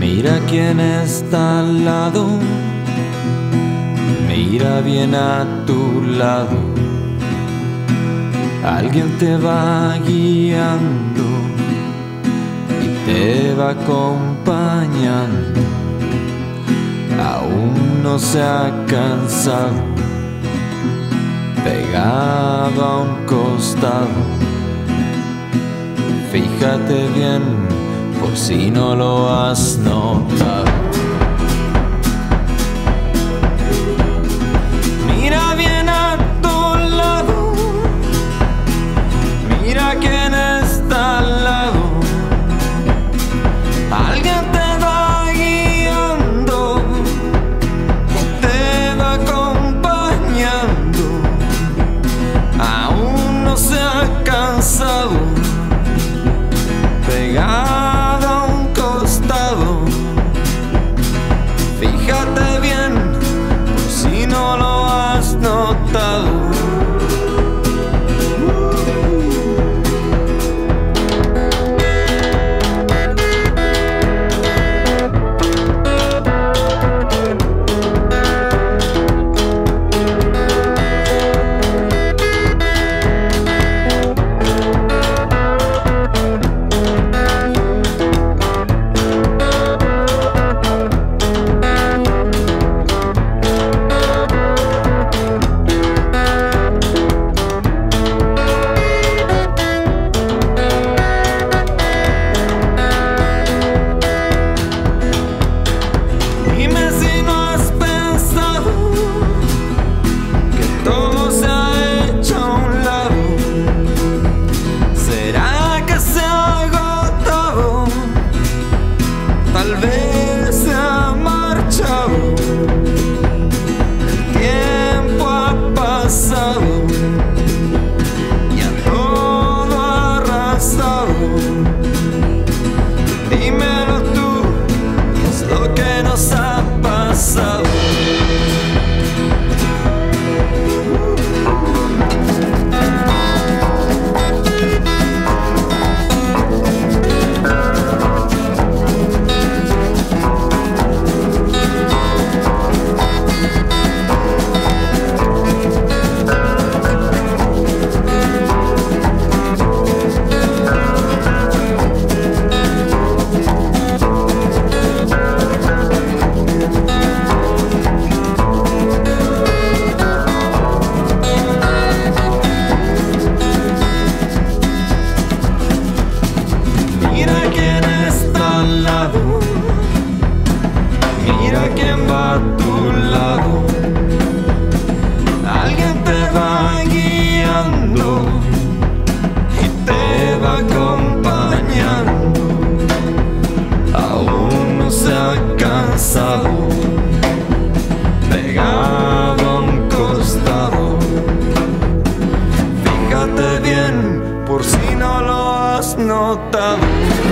Mira quién está al lado, mira bien a tu lado. Alguien te va guiando y te va acompañando. Aún no se ha cansado, pegado a un costado. Fíjate bien si no lo has notado. のため